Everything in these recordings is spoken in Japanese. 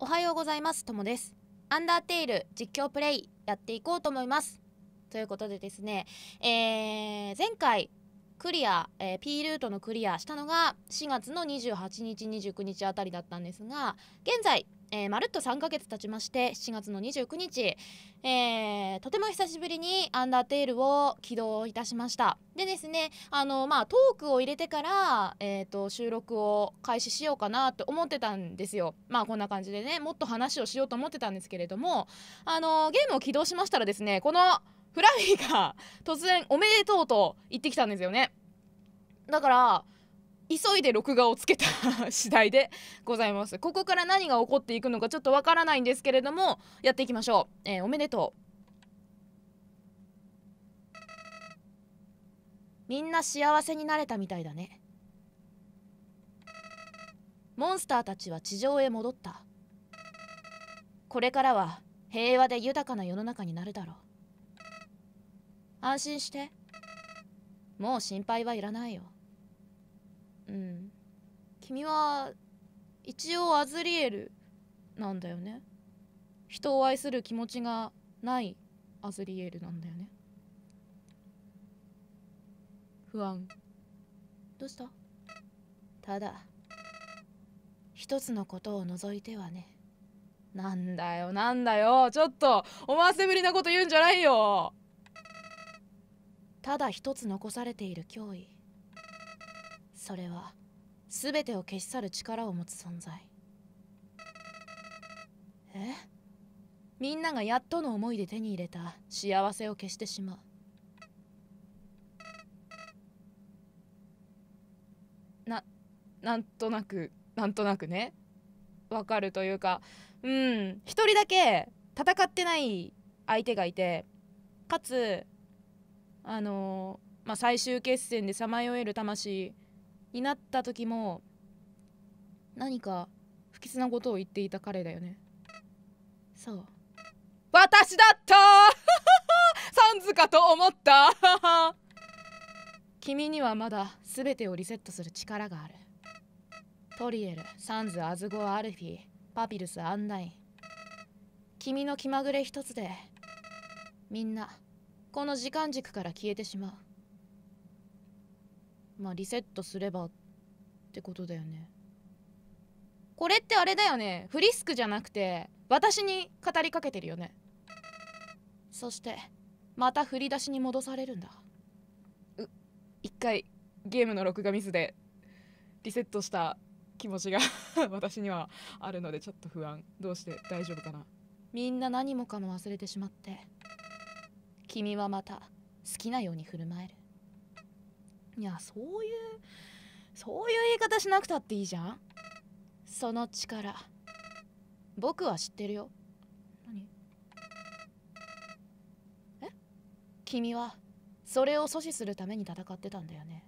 おはようございます。ともです。アンダーテイル実況プレイやっていこうと思います。ということでですね、えー、前回クリア、えー、P ルートのクリアしたのが4月の28日29日あたりだったんですが現在えー、まるっと3ヶ月経ちまして7月の29日、えー、とても久しぶりにアンダーテールを起動いたしました。でですねあのまあトークを入れてから、えーと、収録を開始しようかなと思ってたんですよ。まあこんな感じでねもっと話をしようと思ってたんですけれどもあのゲームを起動しましたらですねこのフラミーが突然おめでとうと言ってきたんですよね。だから急いで録画をつけた次第でございます。ここから何が起こっていくのかちょっとわからないんですけれどもやっていきましょう、えー、おめでとう。みんな幸せになれたみたいだね。モンスターたちは地上へ戻った。これからは平和で豊かな世の中になるだろう。安心して。もう心配はいらないよ。うん。君は一応アズリエルなんだよね。人を愛する気持ちがないアズリエルなんだよね。不安。どうした？ただ。一つのことを除いてはね。なんだよなんだよ。ちょっと思わせぶりなこと言うんじゃないよ。ただ一つ残されている脅威それは全てを消し去る力を持つ存在。え？みんながやっとの思いで手に入れた幸せを消してしまう。ななんとなくなんとなくね。わかるというかうん一人だけ戦ってない相手がいてかつあのー、まあ、最終決戦でさまよえる魂になった時も何か不吉なことを言っていた彼だよね。そう。私だった！さんずかと思った！君にはまだ全てをリセットする力がある。トリエルサンズアズゴアルフィパピルスアンダイン。君の気まぐれ一つでみんなこの時間軸から消えてしまうまあリセットすればってことだよね。これってあれだよね。フリスクじゃなくて私に語りかけてるよね。そしてまた振り出しに戻されるんだ。う一回ゲームの録画ミスでリセットした気持ちが 私にはあるのでちょっと不安。どうして大丈夫かな。みんな何もかも忘れてしまって君はまた好きなように振る舞えるいやそういうそういう言い方しなくたっていいじゃん。その力。僕は知ってるよ。何？え？君はそれを阻止するために戦ってたんだよね。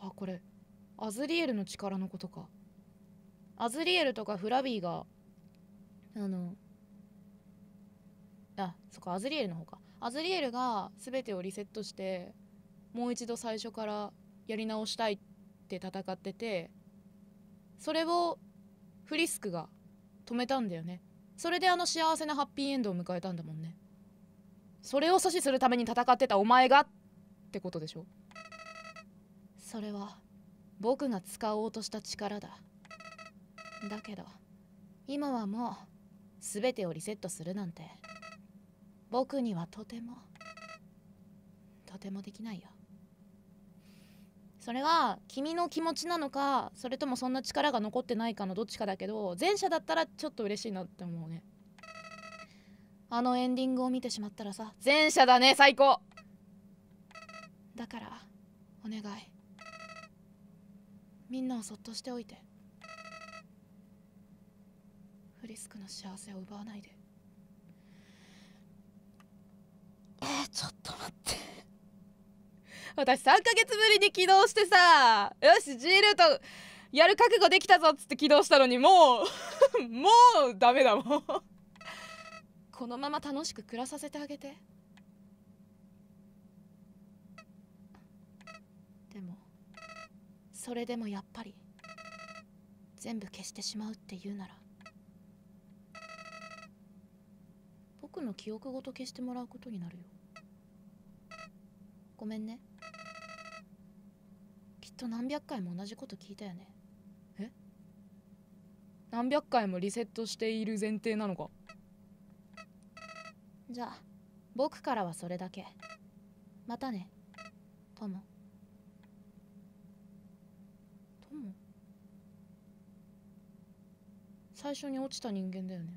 あこれアズリエルの力のことか。アズリエルとかフラビーがあのあそっかアズリエルの方か。アズリエルが全てをリセットしてもう一度最初からやり直したいって戦っててそれをフリスクが止めたんだよね。それであの幸せなハッピーエンドを迎えたんだもんね。それを阻止するために戦ってたお前がってことでしょ。それは僕が使おうとした力だ。だけど今はもう全てをリセットするなんて僕にはとてもとてもできないよ。それは君の気持ちなのかそれともそんな力が残ってないかのどっちかだけど前者だったらちょっと嬉しいなって思うね。あのエンディングを見てしまったらさ前者だね最高。だからお願い。みんなをそっとしておいて。フリスクの幸せを奪わないで。えー、ちょっと待って。私3ヶ月ぶりに起動してさよし G ルートやる覚悟できたぞっつって起動したのにもう もうダメだもんこのまま楽しく暮らさせてあげて。でもそれでもやっぱり全部消してしまうって言うなら僕の記憶ごと消してもらうことになるよ。ごめんね。と何百回も同じこと聞いたよね。え？何百回もリセットしている前提なのか？じゃあ僕からはそれだけ。またね。トモ。トモ？最初に落ちた人間だよね。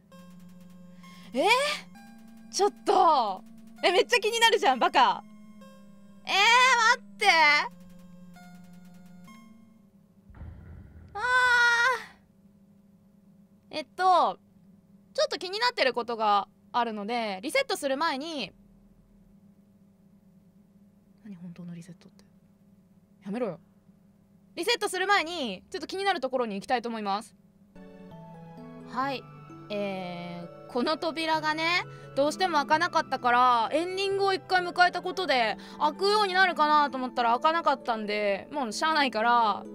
え？ー、ちょっと！えめっちゃ気になるじゃんバカ。えー、待ってえっとちょっと気になってることがあるのでリセットする前に何本当のリセットって？やめろよ。リセットする前にちょっと気になるところに行きたいと思います。はい。えー、この扉がねどうしても開かなかったからエンディングを1回迎えたことで開くようになるかなと思ったら開かなかったんでもうしゃあないから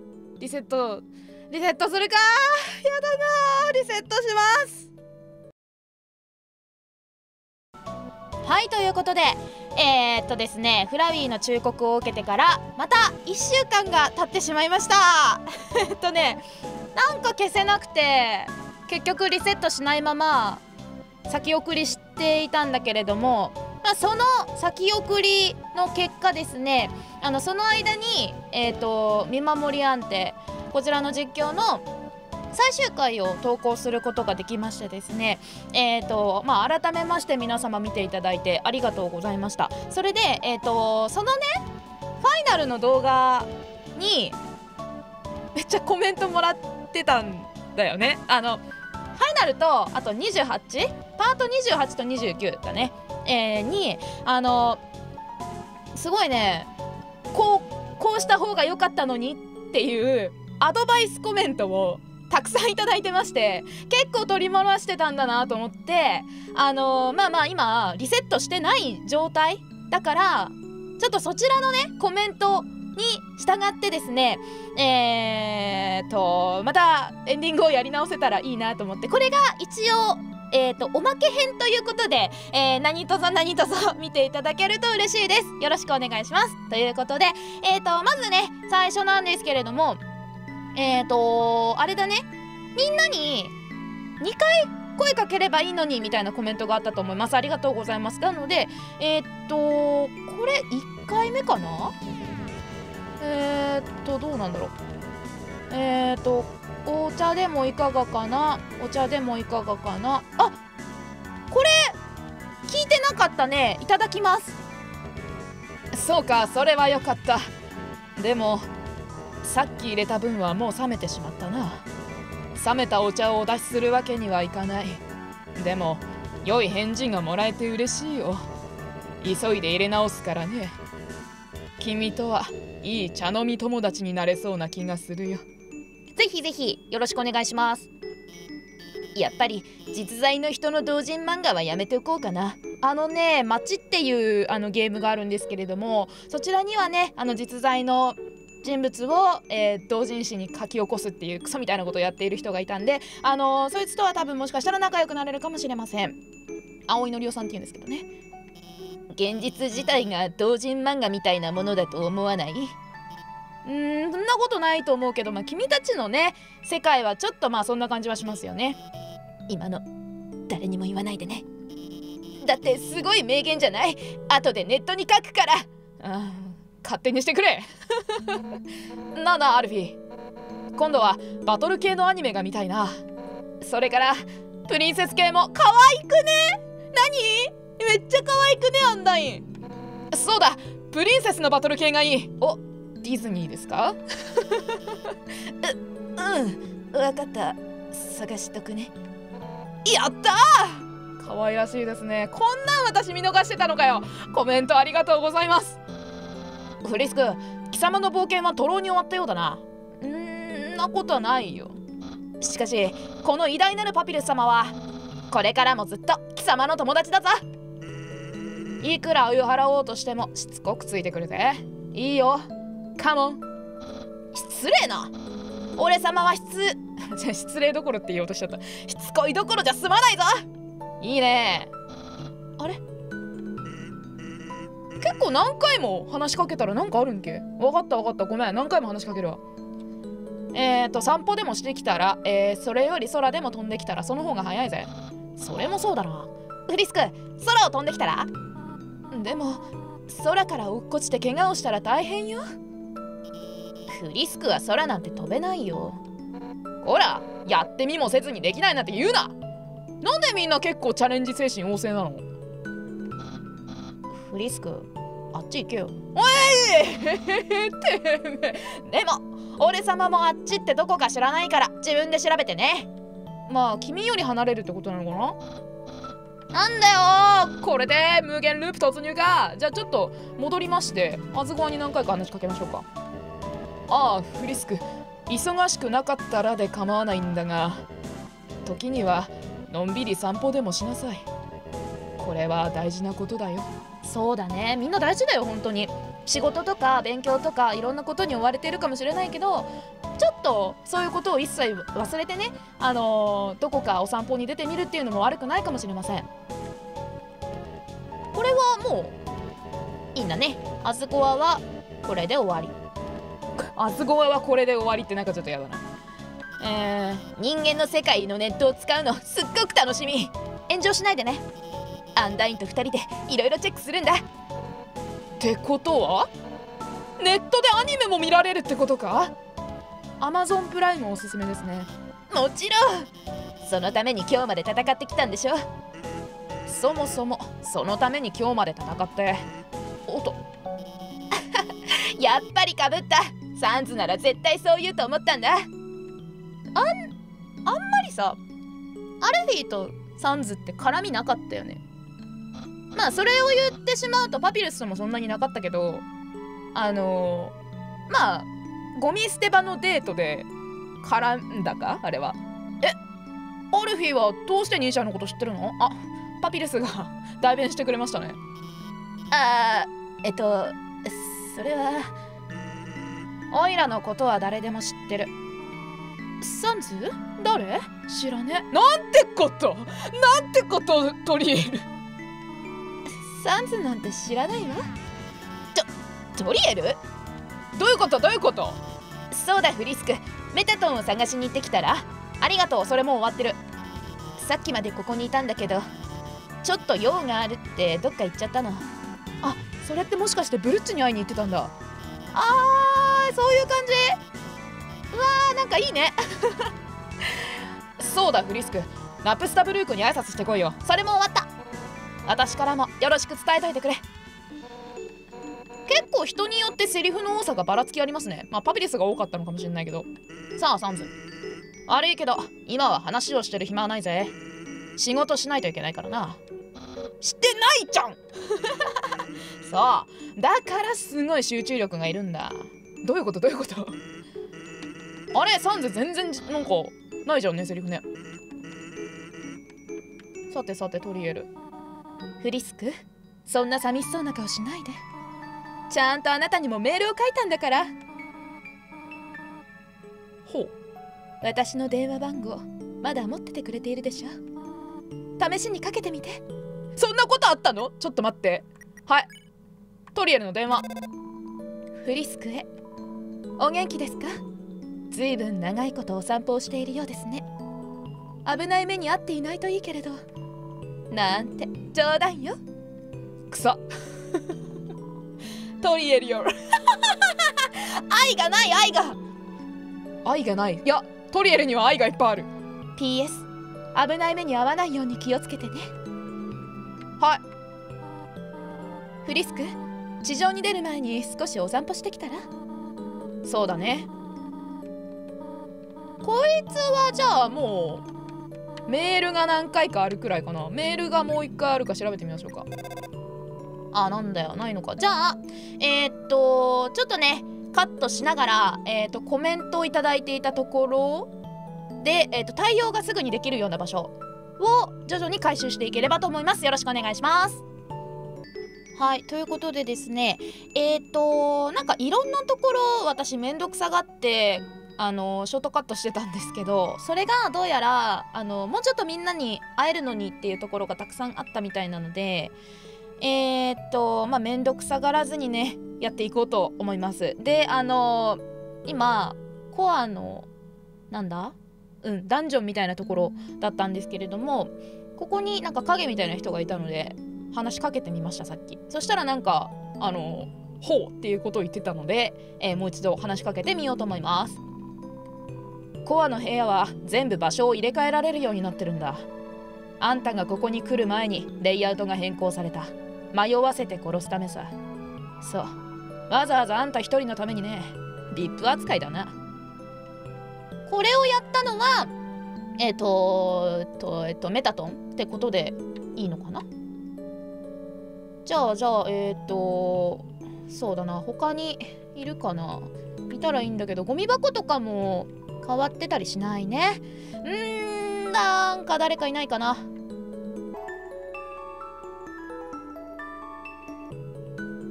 リセット。リセットするか？やだなリセットします。はいということでえー、っとですねフラウィーの忠告を受けてからまた1週間が経ってしまいました。えっとねなんか消せなくて結局リセットしないまま先送りしていたんだけれども、まあ、その先送りの結果ですね。あのその間に、えーと、見守りアンテこちらの実況の最終回を投稿することができましてですね。えーとまあ、改めまして皆様見ていただいてありがとうございました。それで、えーと、そのねファイナルの動画にめっちゃコメントもらってたんだよね。あのファイナルとあと28パート28と29だね、えー、にあのすごいねこうこうした方が良かったのにっていうアドバイスコメントをたくさんいただいてまして結構取り回してたんだなと思ってあの、まあまあ今リセットしてない状態だからちょっとそちらのねコメントに従ってですねえーとまたエンディングをやり直せたらいいなと思ってこれが一応えーと、おまけ編ということで、えー、何とぞ何とぞ見ていただけると嬉しいです。よろしくお願いします。ということでえーとまずね最初なんですけれどもえーとあれだね。みんなに2回声かければいいのにみたいなコメントがあったと思います。ありがとうございます。なのでえ、っとこれ1回目かな？え、っとどうなんだろう。え、っとお茶でもいかがかな？お茶でもいかがかな？あこれ聞いてなかったね。いただきます。そうかそれはよかった。でもさっき入れた分はもう冷めてしまったな。冷めたお茶をお出しするわけにはいかない。でも良い返事がもらえて嬉しいよ。急いで入れ直すからね。君とはいい茶飲み友達になれそうな気がするよ。ぜひぜひよろしくお願いします。やっぱり実在の人の同人漫画はやめておこうかな。あのね「街」っていうあのゲームがあるんですけれどもそちらにはねあの実在の人物を、えー、同人誌に書き起こすっていうクソみたいなことをやっている人がいたんで、あのー、そいつとは多分もしかしたら仲良くなれるかもしれません。青井のりおさんっていうんですけどね。現実自体が同人漫画みたいなものだと思わない？うーんそんなことないと思うけど、まあ、君たちのね世界はちょっとまあそんな感じはしますよね。今の誰にも言わないでね。だってすごい名言じゃない？後でネットに書くから。あ勝手にしてくれ。なあなあアルフィ今度はバトル系のアニメが見たいな。それからプリンセス系も可愛くね？何？めっちゃ可愛くねアンダイン。そうだプリンセスのバトル系がいい。おディズニーですか？ううん。分かった。探しとくね。やったー！可愛らしいですね。こんなん私見逃してたのかよ。コメントありがとうございます。フリスク貴様の冒険は徒労に終わったようだな。んなことはないよ。しかしこの偉大なるパピルス様はこれからもずっと貴様の友達だぞ。いくら追い払おうとしてもしつこくついてくるぜ。いいよカモン失礼な。俺様は失。失礼どころって言おうとしちゃった。しつこいどころじゃ済まないぞ。いいね。あれ？結構何回も話しかけたらなんかあるんけ？分かった分かった。ごめん。何回も話しかけるわ。えーと散歩でもしてきたら、えー、それより空でも飛んできたらその方が早いぜ。それもそうだな。フリスク空を飛んできたら？でも空から落っこちて怪我をしたら大変よ。フリスクは空なんて飛べないよ。ほらやってみもせずにできないなんて言うな。なんでみんな結構チャレンジ精神旺盛なの？フリスクあっち行けよ。おいでも俺様もあっちってどこか知らないから自分で調べてね。まあ君より離れるってことなのかな？なんだよこれで無限ループ突入か。じゃあちょっと戻りましてあずごわに何回か話しかけましょうかああフリスク。忙しくなかったらで構わないんだが時にはのんびり散歩でもしなさい。これは大事なことだよ。そうだね。みんな大事だよ本当に。仕事とか勉強とかいろんなことに追われてるかもしれないけどちょっとそういうことを一切忘れてねあのー、どこかお散歩に出てみるっていうのも悪くないかもしれません。これはもういいんだね。あずこわはこれで終わり。あずこわはこれで終わりってなんかちょっとやだな。えー、人間の世界のネットを使うのすっごく楽しみ。炎上しないでね。アンダインと2人でいろいろチェックするんだ。ってことは？ネットでアニメも見られるってことか？アマゾンプライムおすすめですね。もちろん。そのために今日まで戦ってきたんでしょ。そもそもそのために今日まで戦って。おっと。やっぱりかぶったサンズなら絶対そう言うと思ったんだ。あんあんまりさアルフィーとサンズって絡みなかったよね。まあそれを言ってしまうとパピルスともそんなになかったけどあのー、まあゴミ捨て場のデートで絡んだか？あれは。えアルフィーはどうしてニーシャのこと知ってるの？あパピルスが 代弁してくれましたね。あーえっとそれはオイラのことは誰でも知ってる。サンズ？誰？知らね。なんてこと？なんてことトリエルサンズなんて知らないわ。トトリエルどういうこと？どういうこと？そうだフリスク。メタトンを探しに行ってきたらありがとうそれもう終わってる。さっきまでここにいたんだけどちょっと用があるってどっか行っちゃったの。あそれってもしかしてブルッチに会いに行ってたんだ。あーそういう感じ？うわーなんかいいね。そうだフリスク。ラプスタブルークに挨拶してこいよ。それも終わった。私からもよろしく伝えといてくれ。結構人によってセリフの多さがばらつきありますね。まあパピリスが多かったのかもしれないけど。さあサンズ。悪いけど今は話をしてる暇はないぜ。仕事しないといけないからな。してないじゃん。そう。だからすごい集中力がいるんだ。どういうこと？どういうこと？あれ？サンズ全然なんかないじゃんねセリフね。さてさてトリエルフリスク？そんな寂しそうな顔しないで。ちゃんとあなたにもメールを書いたんだから。ほう。私の電話番号まだ持っててくれているでしょ？試しにかけてみて。そんなことあったの？ちょっと待って。はい。トリエルの電話。フリスクへお元気ですか？ずいぶん長いことお散歩をしているようですね。危ない目に遭っていないといいけれど。なんて冗談よ。くさトリエルよ。愛がない愛が。愛がない？いやトリエルには愛がいっぱいある。PS 危ない目に遭わないように気をつけてね。はい。フリスク地上に出る前に少しお散歩してきたら？そうだね。こいつはじゃあもうメールが何回かあるくらいかな。メールがもう一回あるか調べてみましょうか。あなんだよ。ないのか。じゃあえー、っとちょっとねカットしながら、えー、っとコメントをいただいていたところで、えー、っと対応がすぐにできるような場所を徐々に回収していければと思います。よろしくお願いします。はいということでですねえっ、となんかいろんなところ私めんどくさがってあのショートカットしてたんですけどそれがどうやらあのもうちょっとみんなに会えるのにっていうところがたくさんあったみたいなのでえー、っとまあ面倒くさがらずにねやっていこうと思います。であの今コアのなんだ？うんダンジョンみたいなところだったんですけれどもここになんか影みたいな人がいたので話しかけてみましたさっき。そしたらなんかあのほうっていうことを言ってたので、えー、もう一度話しかけてみようと思います。コアの部屋は全部場所を入れ替えられるようになってるんだ。あんたがここに来る前にレイアウトが変更された。迷わせて殺すためさ。そう。わざわざあんた一人のためにね VIP 扱いだな。これをやったのはえっ、ー、とえっとえっとメタトンってことでいいのかな？じゃあじゃあえっ、ー、とそうだな他にいるかな？いたらいいんだけどゴミ箱とかも変わってたりしないね。うーんなんか誰かいないかな？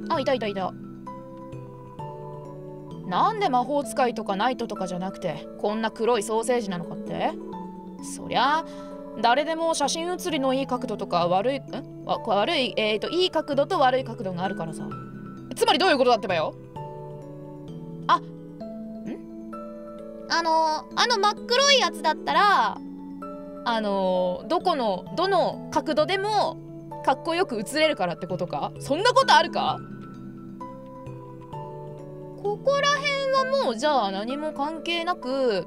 あいたいたいた。なんで魔法使いとかナイトとかじゃなくてこんな黒いソーセージなのかって？そりゃ誰でも写真写りのいい角度とか悪いん？悪いえっ、ー、といい角度と悪い角度があるからさ。つまりどういうことだってばよ？あん？あのあの真っ黒いやつだったらあのどこのどの角度でもかっこよく写れるからってことか？そんなことあるか？ここら辺はもうじゃあ何も関係なく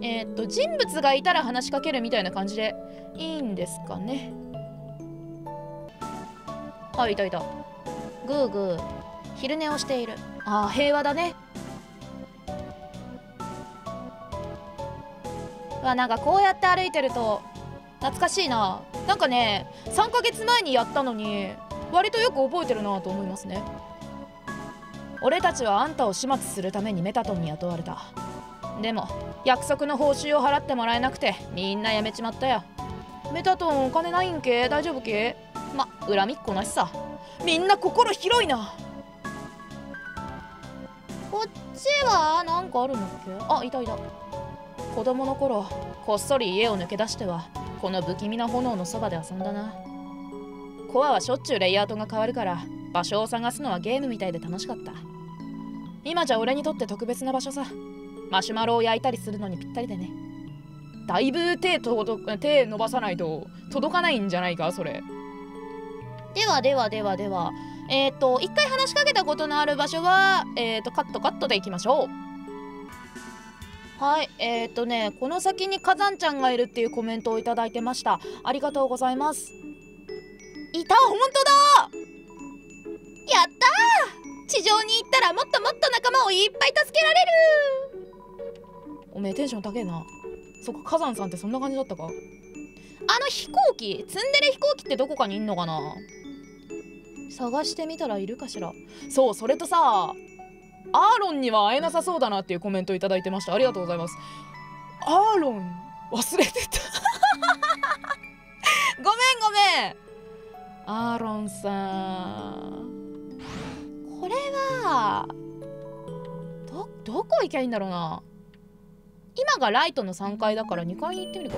えー、っと人物がいたら話しかけるみたいな感じでいいんですかね？あいたいた。グーグー昼寝をしている。ああ平和だね。わなんかこうやって歩いてると懐かしいな。なんかね3ヶ月前にやったのに割とよく覚えてるなと思いますね。俺たちはあんたを始末するためにメタトンに雇われたでも約束の報酬を払ってもらえなくてみんな辞めちまったよ。メタトンお金ないんけ？大丈夫け？ま恨みっこなしさ。みんな心広いな。こっちは何かあるんだっけ？あいたいた。子供の頃こっそり家を抜け出してはこの不気味な炎のそばで遊んだな。コアはしょっちゅうレイアウトが変わるから場所を探すのはゲームみたいで楽しかった。今じゃ俺にとって特別な場所さ。マシュマロを焼いたりするのにぴったりでね。だいぶ手手伸ばさないと届かないんじゃないかそれ。ではではではでは。えっ、ー、と一回話しかけたことのある場所はえっ、ー、とカットカットでいきましょう。はいえっ、ー、とねこの先に火山ちゃんがいるっていうコメントを頂いてました。ありがとうございます。いた本当だ！やったー！地上に行ったらもっともっと仲間をいっぱい助けられるおめえテンション高えな。そっか火山さんってそんな感じだったか。あの飛行機ツンデレ飛行機ってどこかにいんのかな？探してみたらいるかしら。そうそれとさアーロンには会えなさそうだなっていうコメントいただいてました。ありがとうございます。アーロン忘れてた。ごめんごめん。アーロンさん。これはどどこ行きゃいいんだろうな今がライトの3階だから2階に行ってみるか。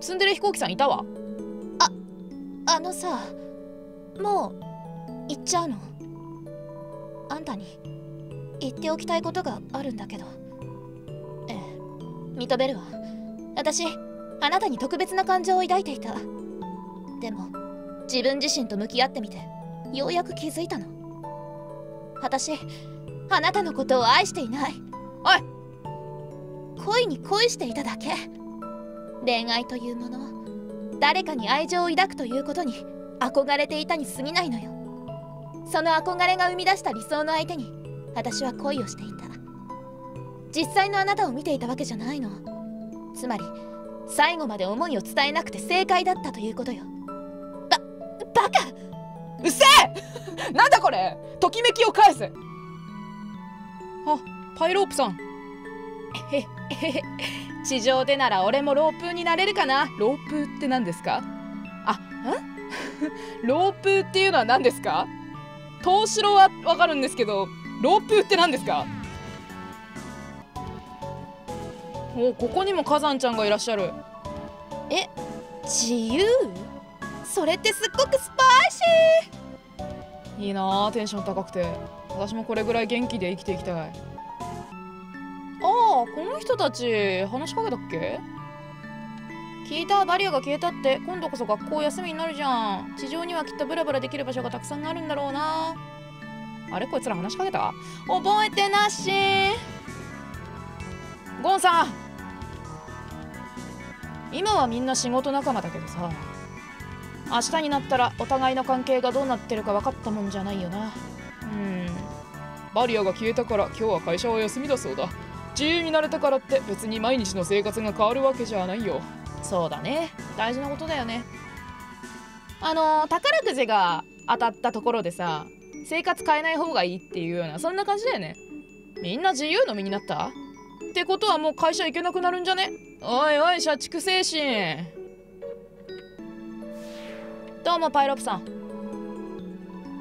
ツンデレ飛行機さんいたわ。ああのさもう行っちゃうの。あんたに言っておきたいことがあるんだけど。ええ認めるわ。私あなたに特別な感情を抱いていた。でも自分自身と向き合ってみてようやく気づいたの。私あなたのことを愛していない。おい。恋に恋していただけ。恋愛というもの誰かに愛情を抱くということに憧れていたに過ぎないのよ。その憧れが生み出した理想の相手に私は恋をしていた。実際のあなたを見ていたわけじゃないの。つまり最後まで思いを伝えなくて正解だったということよ。バカ！うっせえ！なんだこれ！ときめきを返すあパイロープさん。へ へ地上でなら俺もロープになれるかな？ロープって何ですか？あん ロープっていうのは何ですか？東城はわかるんですけどロープって何ですか？おここにも火山ちゃんがいらっしゃる。え自由？それってすっごくスパイシー。いいなテンション高くて私もこれぐらい元気で生きていきたい。ああこの人たち話しかけたっけ？聞いた。バリアが消えたって。今度こそ学校休みになるじゃん。地上にはきっとブラブラできる場所がたくさんあるんだろうな。あれ？こいつら話しかけた？覚えてなし。ゴンさん。今はみんな仕事仲間だけどさ。明日になったらお互いの関係がどうなってるか分かったもんじゃないよな。バリアが消えたから今日は会社は休みだそうだ。自由になれたからって別に毎日の生活が変わるわけじゃないよ。そうだね。大事なことだよね。あの宝くじが当たったところでさ生活変えない方がいいっていうようなそんな感じだよね。みんな自由の身になった？ってことはもう会社行けなくなるんじゃね？おいおい社畜精神。どうもパイロップさん。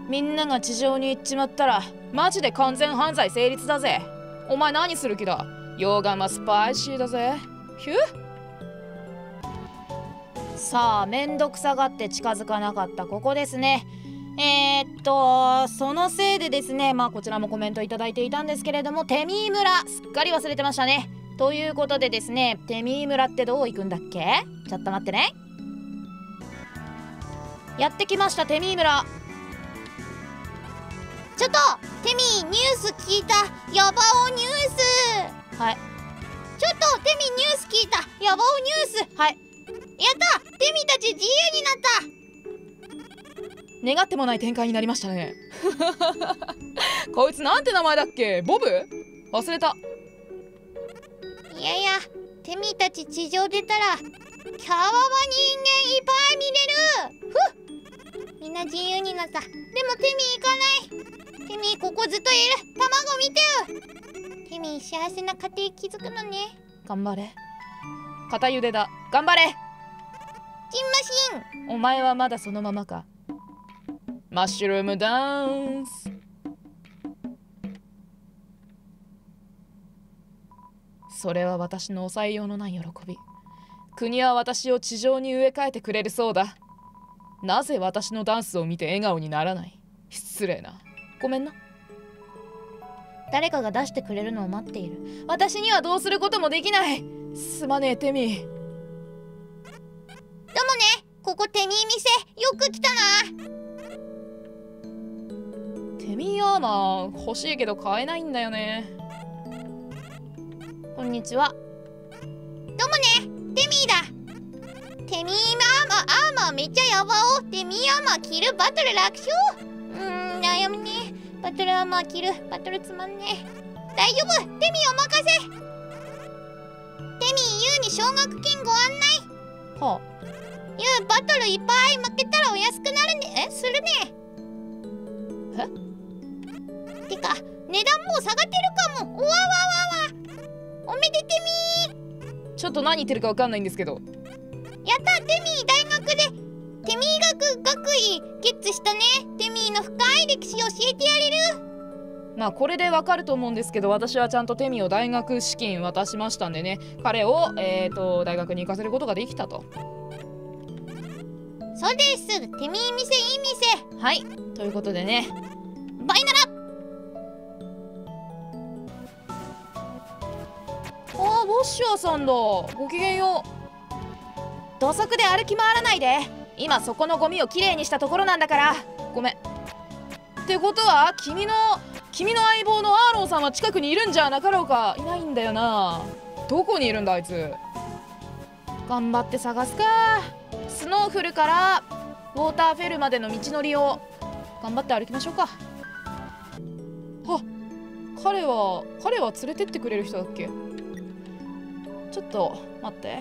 みんなが地上に行っちまったらマジで完全犯罪成立だぜ。お前何する気だ？溶岩はスパイシーだぜ。ヒュさあめんどくさがって近づかなかった。ここですね。えー、っとそのせいでですねまあこちらもコメント頂いていたんですけれどもテミー村すっかり忘れてましたね。ということでですねテミー村ってどう行くんだっけ？ちょっと待ってね。やってきましたテミー村。ちょっとテミーニュース聞いたヤバオニュース。はい。ちょっとテミーニュース聞いたヤバオニュース。はい。やった！テミーたち自由になった！願ってもない展開になりましたね。こいつなんて名前だっけ？ボブ？忘れた。いやいやテミーたち地上出たらキャワワ人間いっぱい見れる！ふっ！みんな自由になった。でもテミー行かないテミーここずっといる。卵見てよ。テミー幸せな家庭築くのね。頑張れ。片茹でだ。頑張れ。ジンマシン。お前はまだそのままか。マッシュルームダンス。それは私の抑えようのない喜び。国は私を地上に植え替えてくれるそうだ。なぜ私のダンスを見て笑顔にならない？失礼なごめんな。誰かが出してくれるのを待っている。私にはどうすることもできない。すまねえテミどうもね。ここテミー店よく来たな。テミーアーマー欲しいけど買えないんだよね。こんにちは。どうもね。テミーだ。テミーアーマーアーマーめっちゃやばお。テミーアーマー着るバトル楽勝バトルアーマー着る。バトルつまんね大丈夫。テミーお任せ。テミーユウに奨学金ご案内。はあ。ユウバトルいっぱい負けたらお安くなるね。えするね。え？てか値段もう下がってるかも。おわわわわ。おめでてみちょっと何言ってるかわかんないんですけど。やったテミー大学で。テミー学学位ゲッツしたね。テミーの深い歴史教えてやれるまあこれでわかると思うんですけど私はちゃんとテミを大学資金渡しましたんでね。彼を、えーと、大学に行かせることができたと。そうです。テミー店いい店はい。ということでね。バイならあウォッシュアさんだ。ごきげんよう。土足で歩き回らないで。今そこのゴミをきれいにしたところなんだから。ごめん。ってことは君の君の相棒のアーロンさんは近くにいるんじゃなかろうか。いないんだよな。どこにいるんだあいつ。頑張って探すか。スノーフルからウォーターフェルまでの道のりを。頑張って歩きましょうか。あ彼は彼は連れてってくれる人だっけ？ちょっと待って。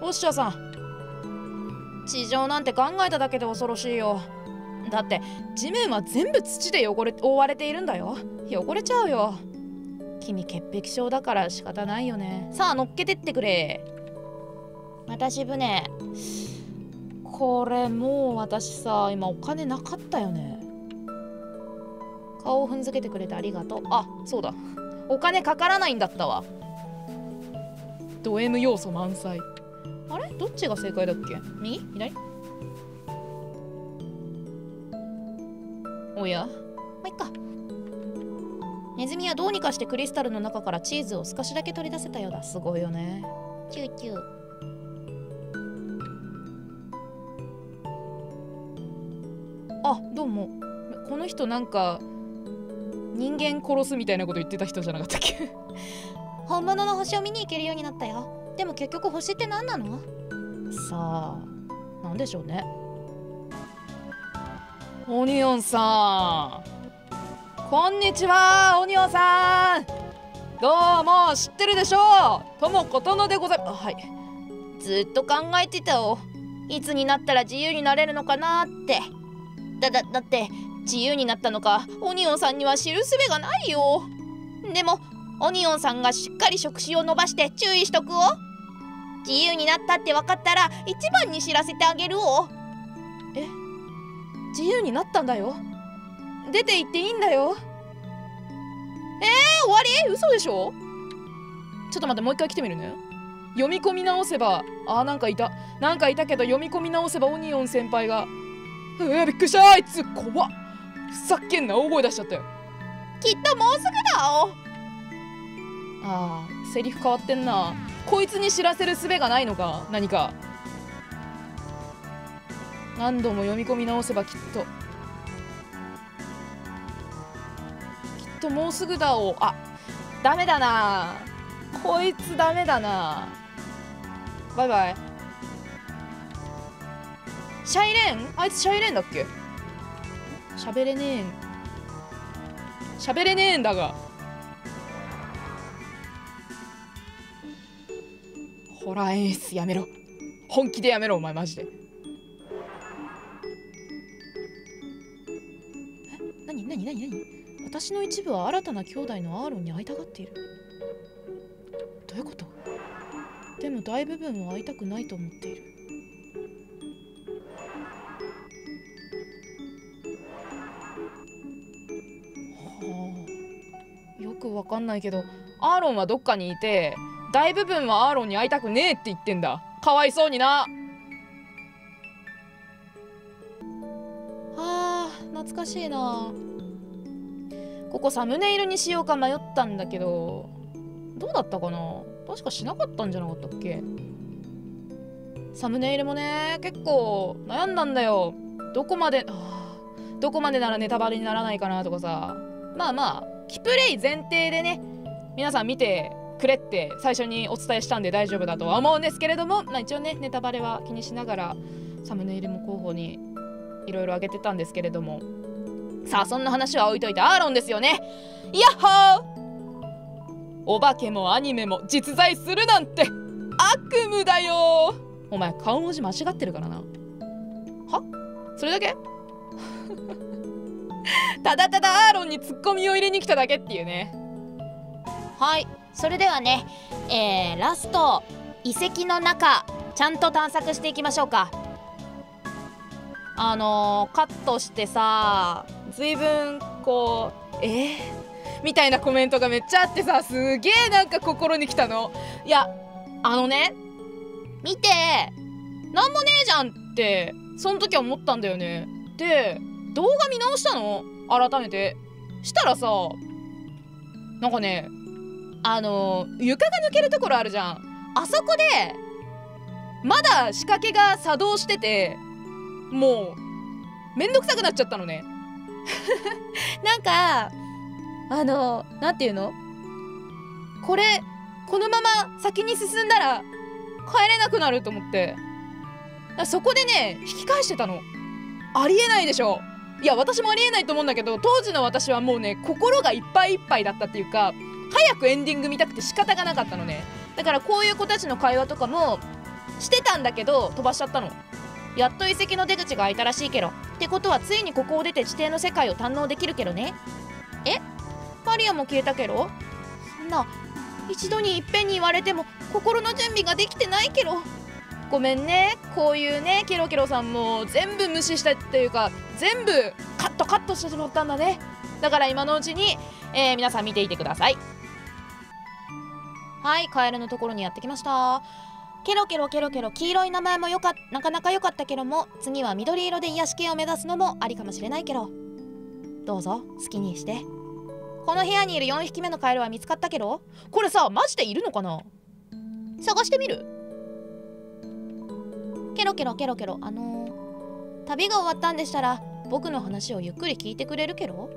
おっしゃさん。地上なんて考えただけで恐ろしいよだって地面は全部土で汚れ覆われているんだよ。汚れちゃうよ。君潔癖症だから仕方ないよね。さあ乗っけてってくれ。私船。これもう私さ今お金なかったよね。顔を踏んづけてくれてありがとう。あそうだ。お金かからないんだったわ。ド M 要素満載。あれ？どっちが正解だっけ？右左おや。まあ、いっか。ネズミはどうにかしてクリスタルの中からチーズを少しだけ取り出せたようだ。すごいよね。チューチュー。あどうも。この人なんか人間殺すみたいなこと言ってた人じゃなかったっけ？本物の星を見に行けるようになったよ。でも結局星って何なの？さあなんでしょうねオニオンさん。こんにちはオニオンさん。どうも知ってるでしょう。ともことのでございはい。ずっと考えてたよいつになったら自由になれるのかなって。だだだって自由になったのかオニオンさんには知るすべがないよ。でもオニオンさんがしっかり触手を伸ばして注意しとくを自由になったって分かったら一番に知らせてあげるお。え？自由になったんだよ。出て行っていいんだよ。えー、終わり？嘘でしょ？ちょっと待ってもう一回来てみるね。読み込み直せばあなんかいた。なんかいたけど読み込み直せばオニオン先輩がうわびっくりしたあいつ怖っ。ふざけんな大声出しちゃったよ。きっともうすぐだおあーセリフ変わってんな。こいつに知らせる術がないのか？何か何度も読み込み直せばきっと。きっともうすぐだお。あダメだな。こいつダメだな。バイバイ。シャイレーン？あいつシャイレーンだっけ？喋れねえん。喋れねえんだが。ホラー演出やめろ。本気でやめろお前マジで。何何何何？私の一部は新たな兄弟のアーロンに会いたがっている。どういうこと？でも大部分は会いたくないと思っている。はあ。よくわかんないけどアーロンはどっかにいて大部分はアーロンに会いたくねえって言ってんだ。かわいそうにな。しいな。ここサムネイルにしようか迷ったんだけどどうだったかな？確かしなかったんじゃなかったっけ？サムネイルもね結構悩んだんだよ。どこまでどこまでならネタバレにならないかなとかさ。まあまあキプレイ前提でね皆さん見てくれって最初にお伝えしたんで大丈夫だとは思うんですけれども、まあ、一応ねネタバレは気にしながらサムネイルも候補にいろいろ挙げてたんですけれども。さあそんな話は置いといてアーロンですよね。ヤッホー！お化けもアニメも実在するなんて悪夢だよ。お前顔文字間違ってるからな。は？それだけ？ただただアーロンにツッコミを入れに来ただけっていうね。はい。それではねえー、ラスト遺跡の中ちゃんと探索していきましょうか。あの、カットしてさ随分こうえ？ー、みたいなコメントがめっちゃあってさすげえなんか心にきたの。いやあのね見てなんもねえじゃんってその時は思ったんだよね。で動画見直したの？改めて。したらさなんかねあの床が抜けるところあるじゃん。あそこでまだ仕掛けが作動しててもうめんどくさくなっちゃったのね。なんかあのなんていうの？これこのまま先に進んだら帰れなくなると思って。そこでね引き返してたの。ありえないでしょ。いや私もありえないと思うんだけど当時の私はもうね心がいっぱいいっぱいだったっていうか早くエンディング見たくて仕方がなかったのね。だからこういう子たちの会話とかもしてたんだけど飛ばしちゃったの。やっと遺跡の出口が開いたらしいけど。ってことはついにここを出て地底の世界を堪能できるけどね。え？マリアも消えたけど？そんな一度にいっぺんに言われても心の準備ができてないけど。ごめんね。こういうねケロケロさんも全部無視したっていうか全部カットカットしてしまったんだね。だから今のうちに、えー皆さん見ていてください。はいカエルのところにやってきました。ケロケロケロケロ黄色い名前もよかなかなか良かったけども次は緑色で癒し系を目指すのもありかもしれないけどどうぞ好きにして。この部屋にいる4匹目のカエルは見つかったけどこれさマジでいるのかな？探してみる？ケロケロケロケロあのー、旅が終わったんでしたら僕の話をゆっくり聞いてくれるけど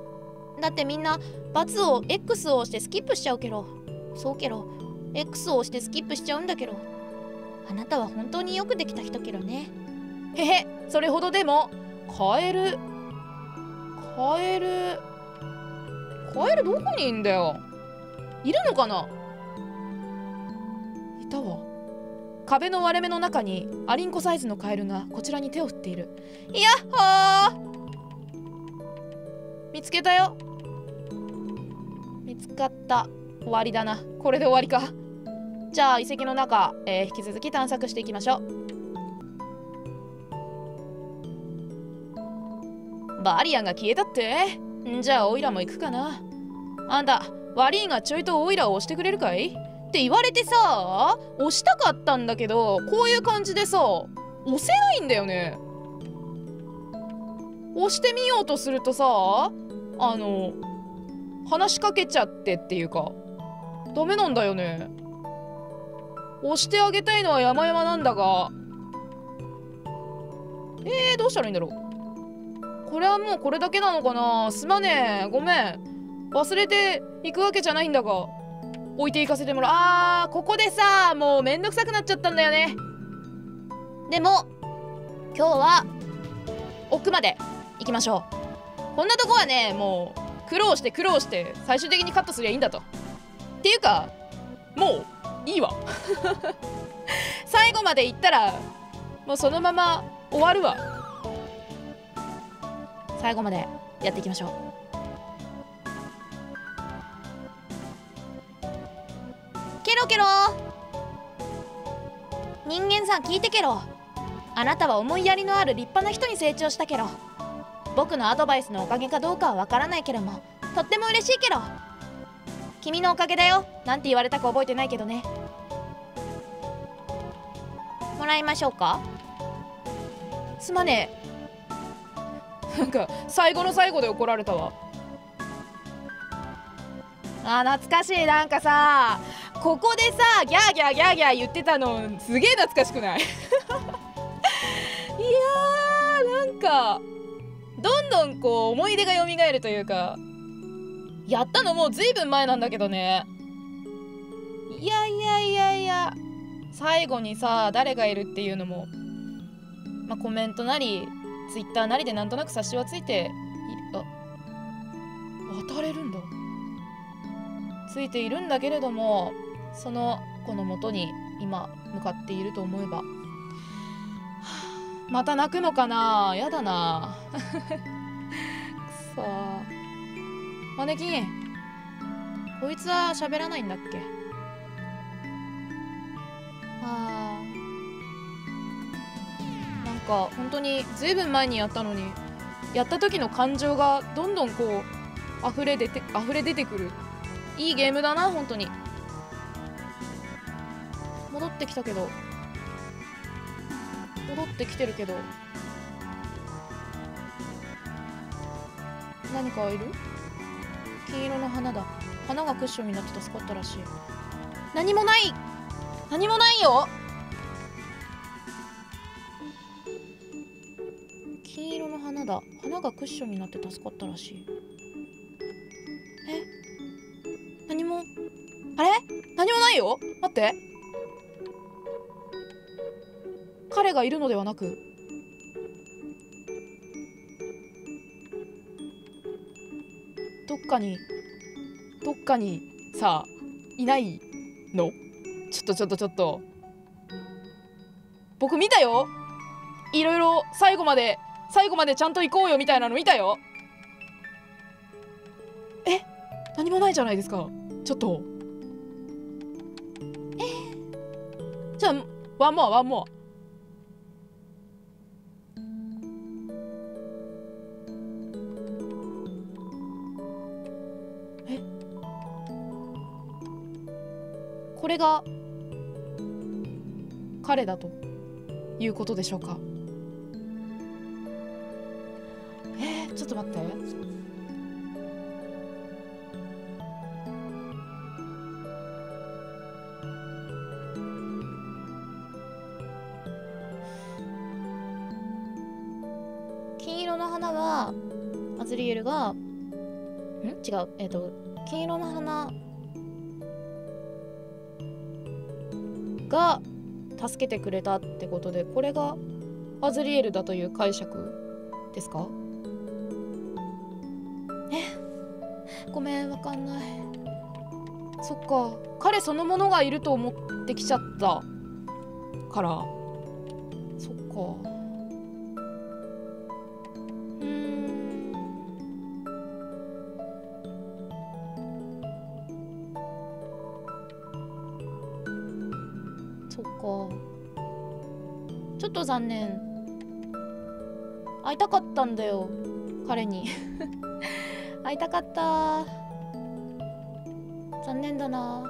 だってみんな×を X を押してスキップしちゃうけどそうけど X を押してスキップしちゃうんだけどあなたは本当によくできた人けどね。へへそれほどでも？カエル？カエル？カエルどこにいんだよ？いるのかな？いたわ。壁の割れ目の中にアリンコサイズのカエルがこちらに手を振っている。やっほー！見つけたよ。見つかった。終わりだな。これで終わりか。じゃあ遺跡の中、えー引き続き探索していきましょう。バリアンが消えたって？じゃあオイラも行くかな？あんた悪いがちょいとオイラを押してくれるかい？って言われてさ押したかったんだけどこういう感じでさ押せないんだよね。押してみようとするとさあの話しかけちゃってっていうかダメなんだよね。押してあげたいのは山々なんだが。えー、どうしたらいいんだろう。これはもうこれだけなのかな。すまねえ。ごめん。忘れて行くわけじゃないんだが。置いていかせてもらう。あーここでさもうめんどくさくなっちゃったんだよね。でも今日は奥まで行きましょう。こんなとこはねもう苦労して苦労して最終的にカットすりゃいいんだと。っていうかもういいわ。最後まで行ったらもうそのまま終わるわ。最後までやっていきましょう。ケロケロ。人間さん聞いてケロ。あなたは思いやりのある立派な人に成長したケロ。僕のアドバイスのおかげかどうかはわからないけどもとっても嬉しいケロ。君のおかげだよなんて言われたか覚えてないけどね。もらいましょうか？すまねえ。なんか最後の最後で怒られたわ。あー懐かしい。なんかさここでさギャーギャーギャーギャー言ってたのすげえ懐かしくない？いやーなんかどんどんこう思い出が蘇るというかやったのもうずいぶん前なんだけどね。いやいやいやいや最後にさ誰がいるっていうのも、まあ、コメントなりツイッターなりでなんとなく察しはついていあ渡れるんだ。ついているんだけれどもその子のもとに今向かっていると思えば。また泣くのかな？やだな。くそマネキンこいつは喋らないんだっけ？あー。なんか本当にずいぶん前にやったのにやった時の感情がどんどんこう溢れ出て溢れ出てくる。いいゲームだな本当に。戻ってきたけど。戻ってきてるけど。何かいる？金色の花だ。花がクッションになって助かったらしい。何もない。何もないよ。金色の花だ。花がクッションになって助かったらしい。え？何も？あれ？何もないよ。待って。彼がいるのではなくっかにどっかにさいないの？ちょっとちょっとちょっと。僕見たよ。いろいろ最後まで最後までちゃんと行こうよみたいなの見たよ。え？何もないじゃないですか。ちょっと。え？じゃあワンモアワンモア。れが彼だということでしょうか？えー、ちょっと待って。金色の花はアズリエルがん違うえっ、と金色の花が助けてくれたってことでこれがアズリエルだという解釈ですか？えごめんわかんない。そっか。彼そのものがいると思ってきちゃったから会いたかったんだよ彼に。会いたかった。残念だな。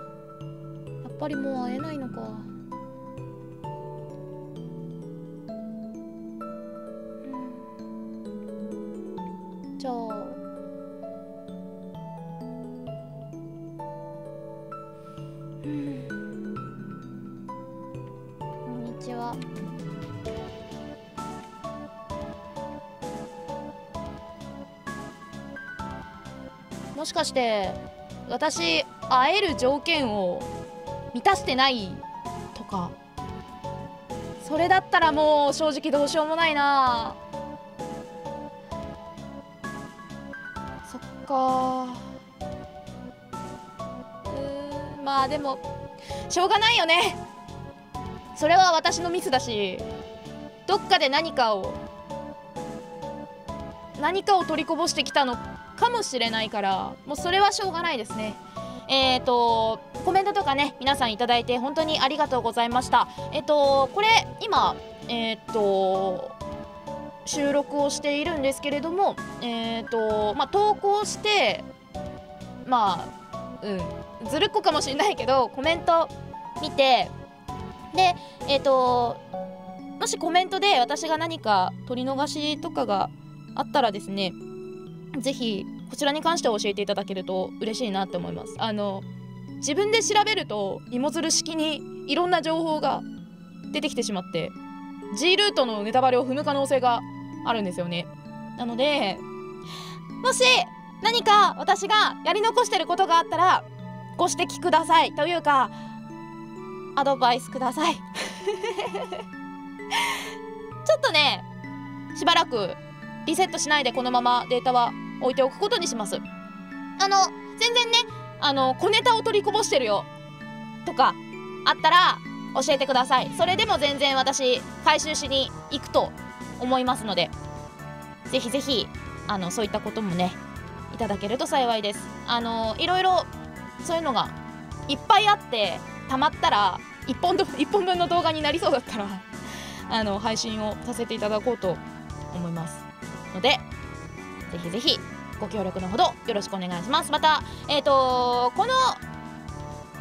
やっぱりもう会えないのか。うん。じゃあかして私会える条件を満たしてないとかそれだったらもう正直どうしようもないな。そっか。うんまあでもしょうがないよね。それは私のミスだしどっかで何かを何かを取りこぼしてきたのかもしれないからもうそれはしょうがないですね。えっ、ー、とコメントとかね皆さんいただいて本当にありがとうございました。えっ、とこれ今えっ、と収録をしているんですけれどもえっ、とまあ投稿してまあうんずるっこかもしれないけどコメント見てでえっ、ともしコメントで私が何か取り逃しとかがあったらですねぜひこちらに関しては教えていただけると嬉しいなって思います。あの自分で調べると芋づる式にいろんな情報が出てきてしまって G ルートのネタバレを踏む可能性があるんですよね。なのでもし何か私がやり残してることがあったらご指摘ください。というかアドバイスください。ちょっとねしばらくリセットしないでこのままデータは置いておくことにします。あの全然ね。あの小ネタを取りこぼしてるよ。とかあったら教えてください。それでも全然私回収しに行くと思いますので。ぜひぜひあのそういったこともねいただけると幸いです。あのいろいろそういうのがいっぱいあってたまったら1本ど1 本分の動画になりそうだったら あの配信をさせていただこうと思いますのでぜひぜひご協力のほどよろしくお願いします。またえっ、ー、とこの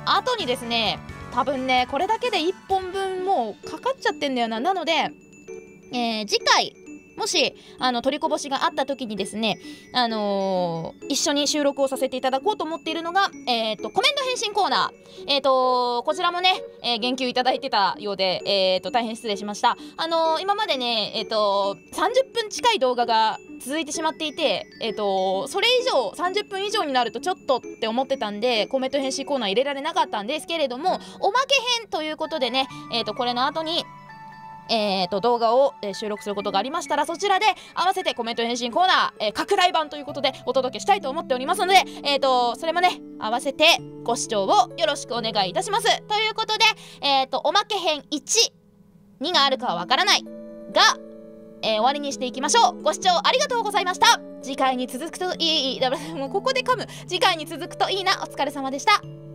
後にですね多分ねこれだけで1本分もうかかっちゃってんだよな。なので、えー、次回もしあの取りこぼしがあった時にですね、あのー、一緒に収録をさせていただこうと思っているのが、えーと、コメント返信コーナー、えーと、こちらもね、えー、言及いただいてたようで、えーと、大変失礼しました。あのー、今までね、えー、と30分近い動画が続いてしまっていて、えー、とそれ以上30分以上になるとちょっとって思ってたんでコメント返信コーナー入れられなかったんですけれどもおまけ編ということでね、えー、とこれの後にえーと、動画を、え、収録することがありましたらそちらで合わせてコメント返信コーナー、えー、拡大版ということでお届けしたいと思っておりますので、えーと、それもね合わせてご視聴をよろしくお願いいたします。ということで、えーと、おまけ編12があるかはわからない。が、えー、終わりにしていきましょう。ご視聴ありがとうございました。次回に続くといいもうここで噛む。次回に続くといいな。お疲れ様でした。